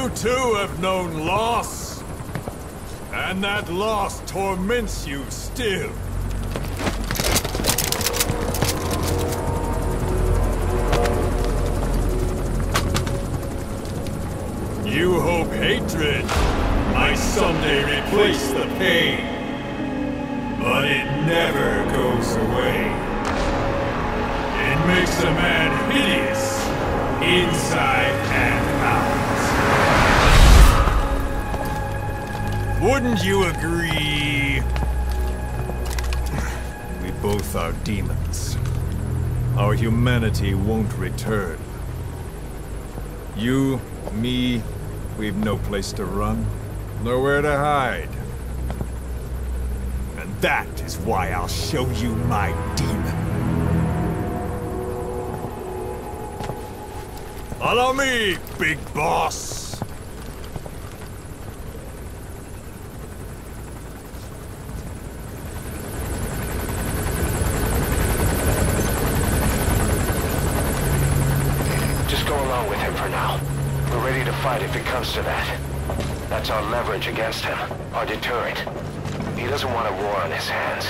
You too have known loss. And that loss torments you still. You hope hatred might someday replace the pain. But it never goes away. It makes a man hideous, inside and out. Wouldn't you agree? We both are demons. Our humanity won't return. You, me, we've no place to run, nowhere to hide. And that is why I'll show you my demon. Follow me, big boss! Just go along with him for now. We're ready to fight if it comes to that. That's our leverage against him, our deterrent. He doesn't want a war on his hands.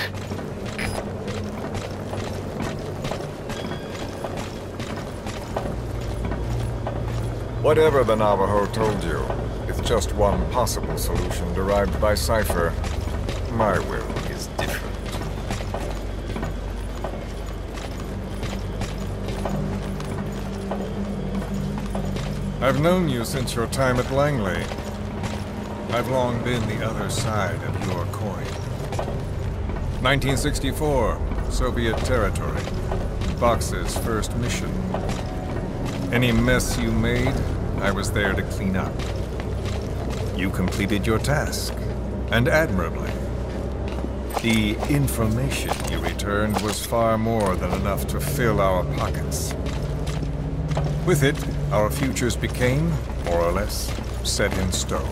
Whatever the Navajo told you, it's just one possible solution derived by Cypher. My will I've known you since your time at Langley. I've long been the other side of your coin. 1964, Soviet territory. Box's first mission. Any mess you made, I was there to clean up. You completed your task, and admirably. The information you returned was far more than enough to fill our pockets. With it, our futures became, more or less, set in stone.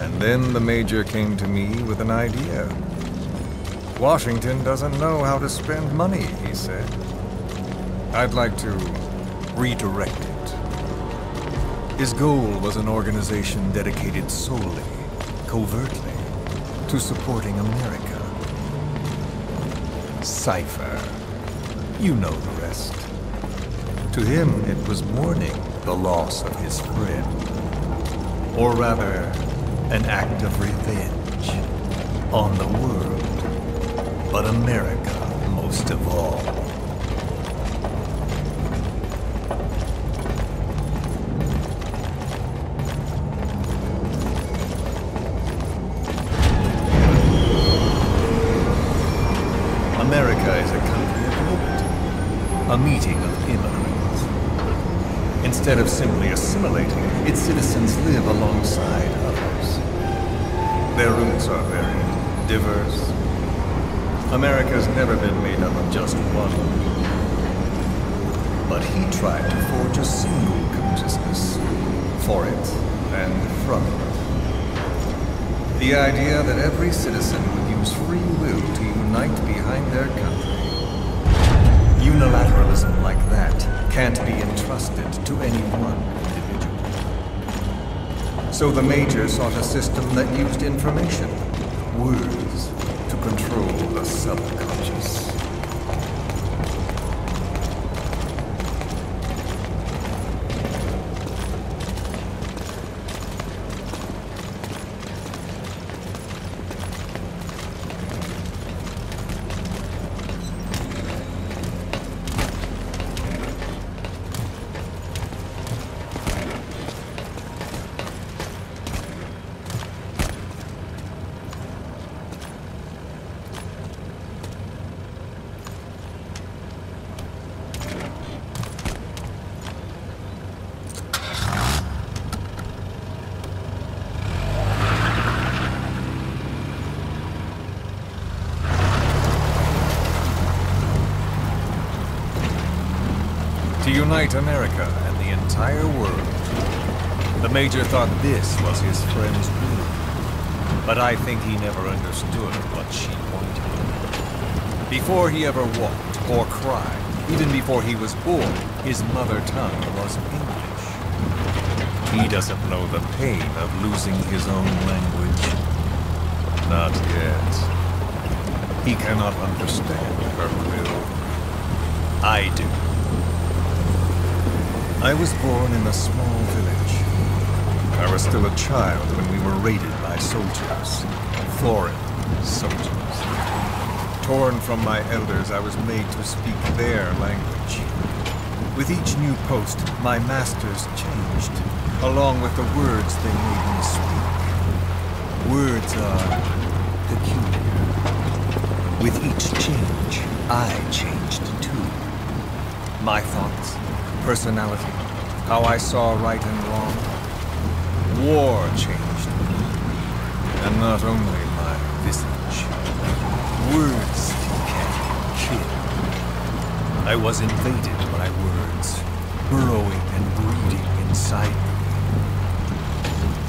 And then the Major came to me with an idea. Washington doesn't know how to spend money, he said. I'd like to redirect it. His goal was an organization dedicated solely, covertly, to supporting America. Cypher. You know the rest. To him, it was mourning the loss of his friend. Or rather, an act of revenge on the world, but America most of all. Their roots are very diverse. America's never been made up of just one. But he tried to forge a single consciousness for it and from it. The idea that every citizen would use free will to unite behind their country. Unilateralism like that can't be entrusted to any one individual. So the Major sought a system that used information, words, to control the subconscious. To unite America and the entire world. The Major thought this was his friend's will. But I think he never understood what she wanted. Before he ever walked or cried, even before he was born, his mother tongue was English. He doesn't know the pain of losing his own language. Not yet. He cannot understand her will. I do. I was born in a small village. I was still a child when we were raided by soldiers. Foreign soldiers. Torn from my elders, I was made to speak their language. With each new post, my masters changed, along with the words they made me speak. Words are peculiar. With each change, I changed too. My thoughts, personality, how I saw right and wrong. War changed me, and not only my visage. Words can kill. I was invaded by words, burrowing and breeding inside me.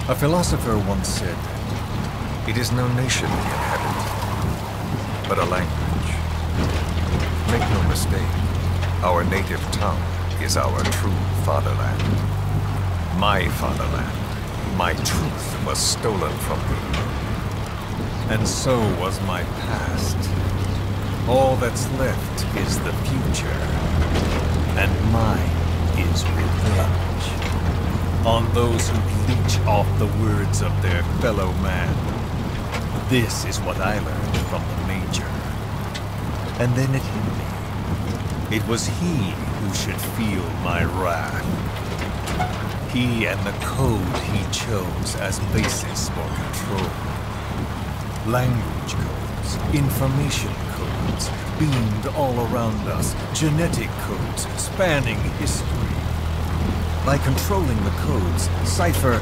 A philosopher once said, It is no nation we inhabit, but a language. Make no mistake, our native tongue is our true fatherland. My fatherland, my truth was stolen from me. And so was my past. All that's left is the future. And mine is revenge. On those who leech off the words of their fellow man. This is what I learned from the Major. And then it hit me. It was he who should feel my wrath. He and the code he chose as basis for control. Language codes, information codes, beamed all around us, genetic codes spanning history. By controlling the codes, Cypher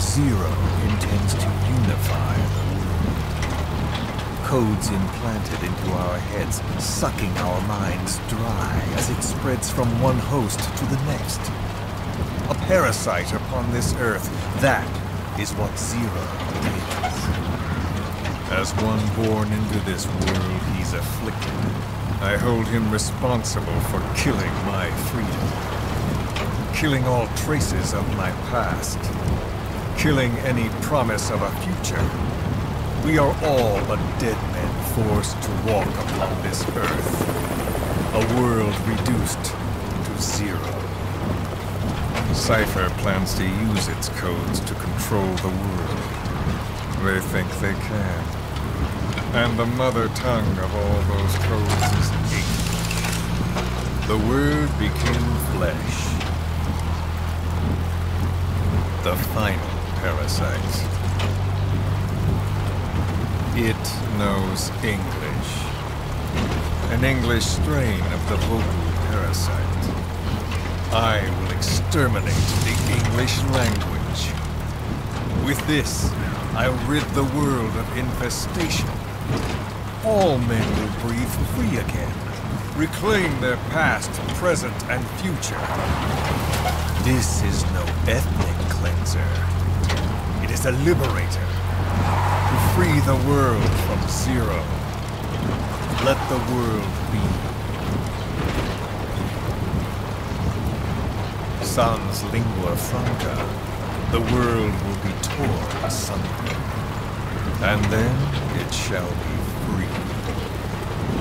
Zero intends to unify. Codes implanted into our heads, sucking our minds dry as it spreads from one host to the next. A parasite upon this earth, that is what Zero is. As one born into this world he's afflicted, I hold him responsible for killing my freedom. Killing all traces of my past. Killing any promise of a future. We are all but dead men forced to walk upon this earth. A world reduced to zero. Cypher plans to use its codes to control the world. They think they can. And the mother tongue of all those codes is English. The word became flesh. The final parasite. It knows English. An English strain of the vocal parasite. I will exterminate the English language. With this, I'll rid the world of infestation. All men will breathe free again, reclaim their past, present, and future. This is no ethnic cleanser. It is a liberator. To free the world from zero. Let the world be. Sans lingua franca, the world will be torn asunder. And then it shall be free.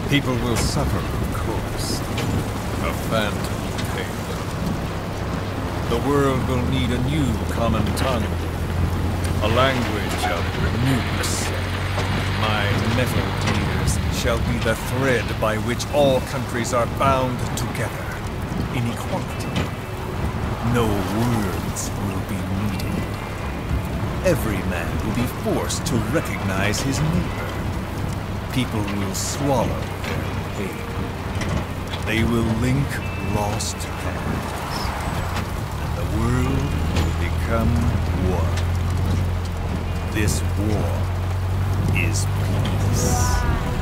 People will suffer, of course. A phantom pain. The world will need a new common tongue. A language of nukes. My metal gears shall be the thread by which all countries are bound together in equality. No words will be needed. Every man will be forced to recognize his neighbor. People will swallow their pain. They will link lost hands. And the world will become one. This war is peace.